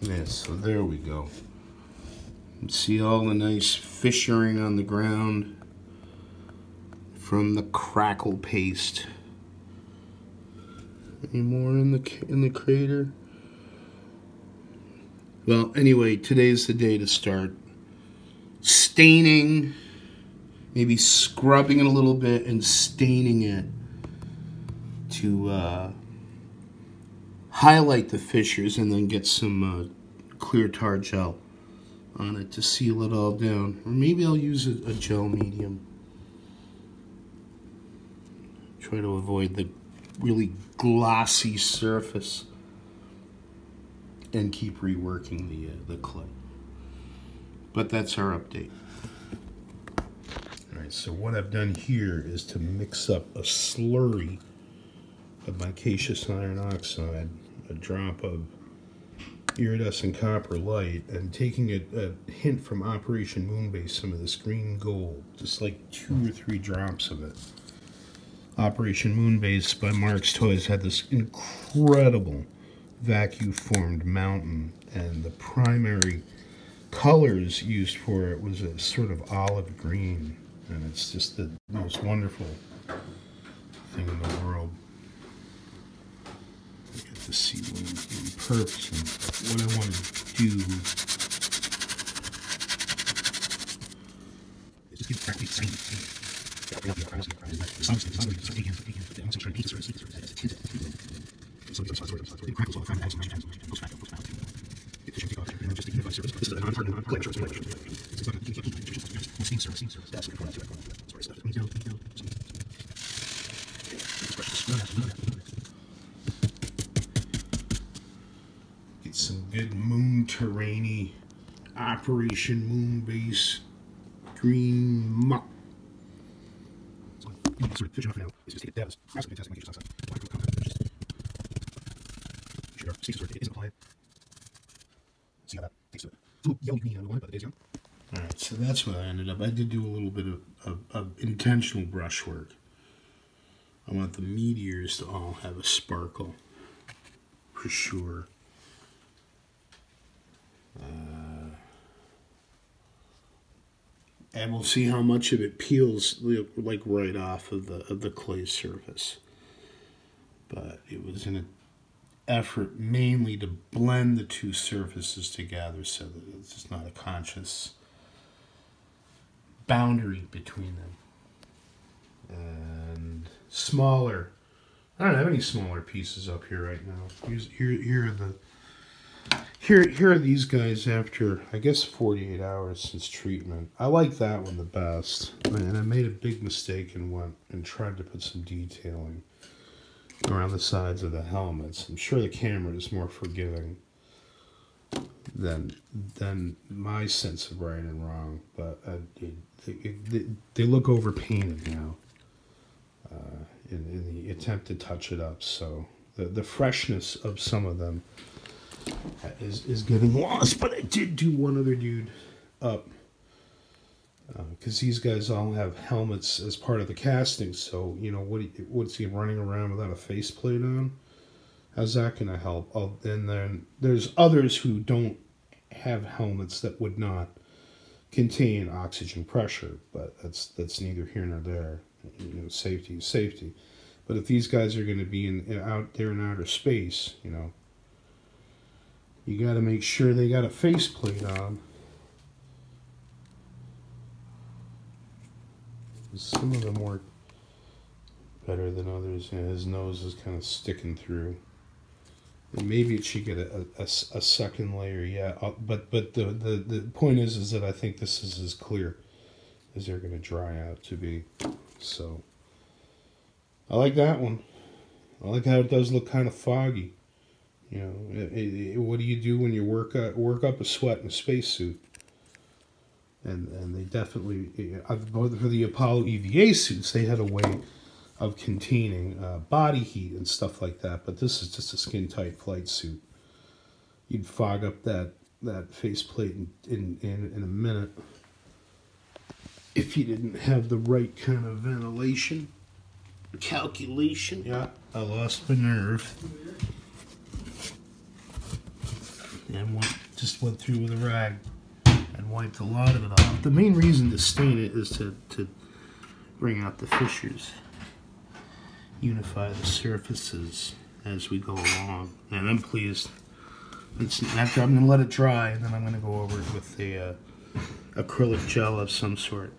Yeah, so there we go. See all the nice fissuring on the ground from the crackle paste. Any more in the in the crater? Well, anyway, today's the day to start staining, maybe scrubbing it a little bit and staining it to uh, highlight the fissures and then get some uh, clear tar gel on it to seal it all down. Or maybe I'll use a, a gel medium. Try to avoid the really glossy surface and keep reworking the, uh, the clay. But that's our update. All right, so what I've done here is to mix up a slurry of micaceous iron oxide, a drop of iridescent copper light, and taking a, a hint from Operation Moonbase, some of this green gold, just like two or three drops of it. Operation Moonbase by Marx Toys had this incredible vacuum formed mountain, and the primary colors used for it was a sort of olive green, and it's just the most wonderful thing in the world. To see in person. What I want to do is steam surface. That's what I'm going to Sorry, stuff. Let me go, let me go. Get some good moon terrainy Operation Moonbase green muck. So, sort of now. Just it fantastic isn't. See how that takes yellow green young. Alright, so that's what I ended up. I did do a little bit of, of, of intentional brushwork. I want the meteors to all have a sparkle, for sure. Uh, and we'll see how much of it peels like right off of the of the clay surface. But it was in an effort mainly to blend the two surfaces together so that it's just not a conscious boundary between them. And smaller. I don't have any smaller pieces up here right now. Here's, here, here are the here, here are these guys after, I guess, 48 hours since treatment. I like that one the best. And I made a big mistake and went and tried to put some detailing around the sides of the helmets. I'm sure the camera is more forgiving than than my sense of right and wrong, but uh, it, they, they look overpainted now uh, in, in the attempt to touch it up. So the, the freshness of some of them is, is getting lost. But I did do one other dude up because uh, these guys all have helmets as part of the casting. So you know what? What's he running around without a faceplate on? How's that going to help? Oh, and then there's others who don't have helmets that would not contain oxygen pressure, but that's that's neither here nor there. You know, safety is safety. But if these guys are going to be in, in out there in outer space, you know, you got to make sure they got a faceplate on. Some of them work better than others. His nose is kind of sticking through. And maybe it should get a, a, a second layer, yeah. Uh, but but the, the, the point is is that I think this is as clear as they're going to dry out to be. So I like that one. I like how it does look kind of foggy. You know, it, it, what do you do when you work uh, work up a sweat in a spacesuit? And and they definitely, uh, for the Apollo EVA suits, they had a way of containing uh, body heat and stuff like that. But this is just a skin tight flight suit. You'd fog up that that faceplate in, in in in a minute if you didn't have the right kind of ventilation calculation. Yeah, I lost my nerve. And went, just went through with a rag and wiped a lot of it off. The main reason to stain it is to, to bring out the fissures, unify the surfaces as we go along. And I'm pleased. It's, after I'm going to let it dry, and then I'm going to go over it with a uh, acrylic gel of some sort.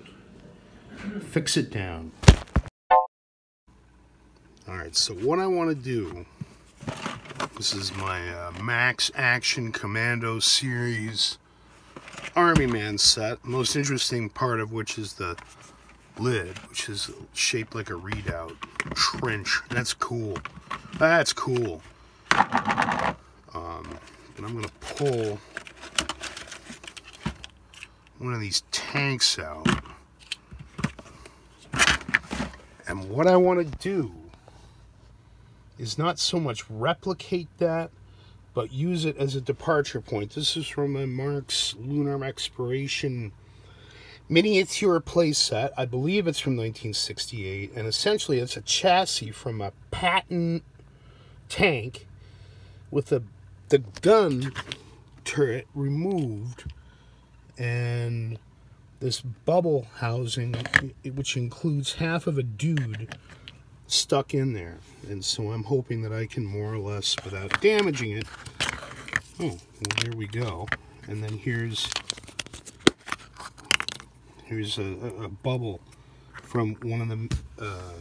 Fix it down. Alright, so what I want to do, this is my uh, Marx Action Commando Series Army Man set. Most interesting part of which is the lid, which is shaped like a readout. Trench. That's cool. That's cool. Um, and I'm going to pull one of these tanks out. And what I want to do is not so much replicate that, but use it as a departure point. This is from a Marx Lunar Exploration miniature playset. I believe it's from 1968, and essentially it's a chassis from a Patton tank with the the gun turret removed and this bubble housing which includes half of a dude stuck in there. And so I'm hoping that I can more or less without damaging it oh well there we go. And then here's here's a, a bubble from one of the uh,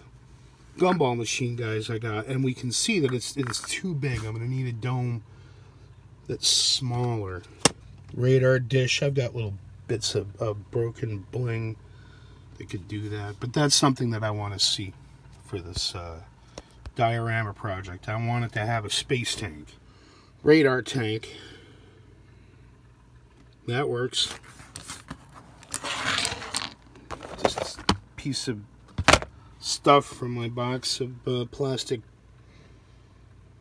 gumball machine guys I got. And we can see that it's it's too big. I'm gonna need a dome that's smaller. Radar dish. I've got little bits of, of broken bling that could do that. But that's something that I want to see for this uh, diorama project. I wanted to have a space tank. Radar tank. That works. Just a piece of stuff from my box of uh, plastic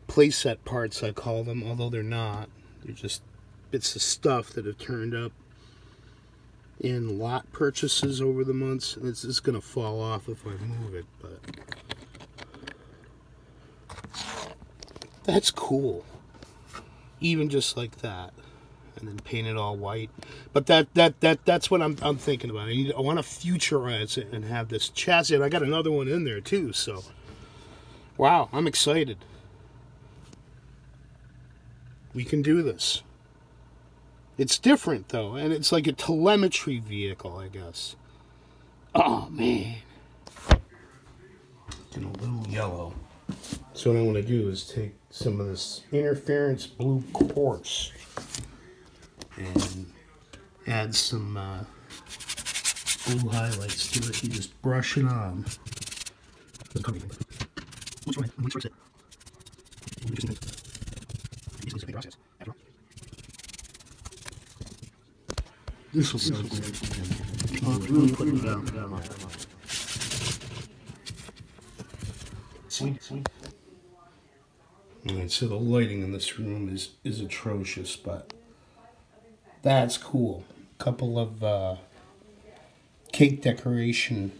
playset parts, I call them, although they're not. They're just bits of stuff that have turned up in lot purchases over the months. It's, it's going to fall off if I move it, but that's cool. Even just like that and then paint it all white. But that that that that's what I'm I'm thinking about. I need I want to futurize it and have this chassis. And I got another one in there too. So, wow, I'm excited. We can do this. It's different though, and it's like a telemetry vehicle, I guess. Oh man, getting a little yellow. So what I want to do is take some of this interference blue quartz and add some uh, blue highlights to it. You just brush it on. This will sound good. Oh, really it down. down. Sweet. Alright, so the lighting in this room is, is atrocious, but that's cool. A Couple of uh, cake decoration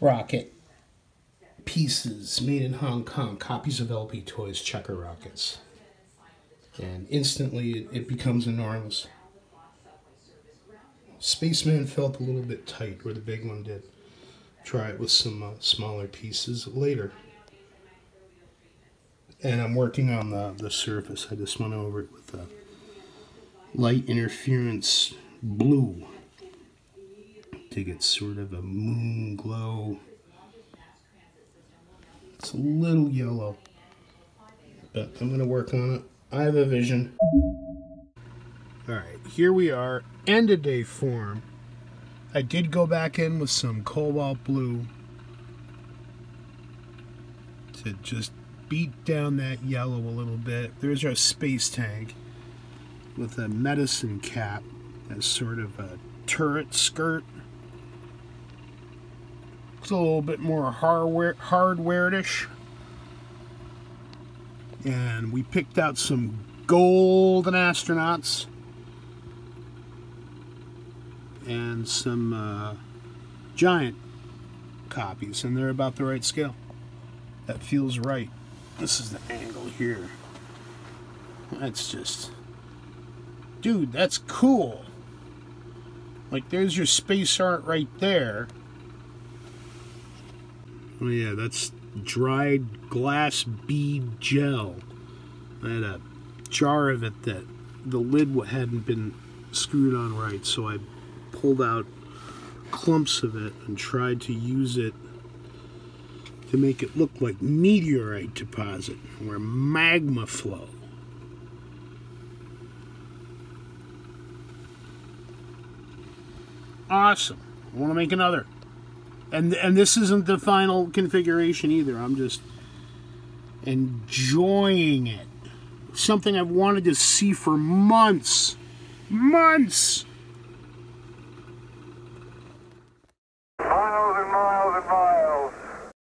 rocket pieces made in Hong Kong, copies of LP Toys checker rockets. And instantly it becomes enormous. Spaceman felt a little bit tight where the big one did. Try it with some uh, smaller pieces later. And I'm working on the, the surface. I just went over it with a light interference blue to get sort of a moon glow. It's a little yellow, but I'm going to work on it. I have a vision. Alright, here we are, end of day form. I did go back in with some cobalt blue to just beat down that yellow a little bit. There's our space tank with a medicine cap as sort of a turret skirt. It's a little bit more hardware hardware-ish. And we picked out some golden astronauts and some uh, giant copies, and they're about the right scale. That feels right. This is the angle here. That's just... Dude, that's cool. Like, there's your space art right there. Oh yeah, that's dried glass bead gel. I had a jar of it that the lid hadn't been screwed on right, so I pulled out clumps of it and tried to use it to make it look like meteorite deposit or magma flow. Awesome. I want to make another. And and this isn't the final configuration either. I'm just enjoying it. Something I've wanted to see for months. Months.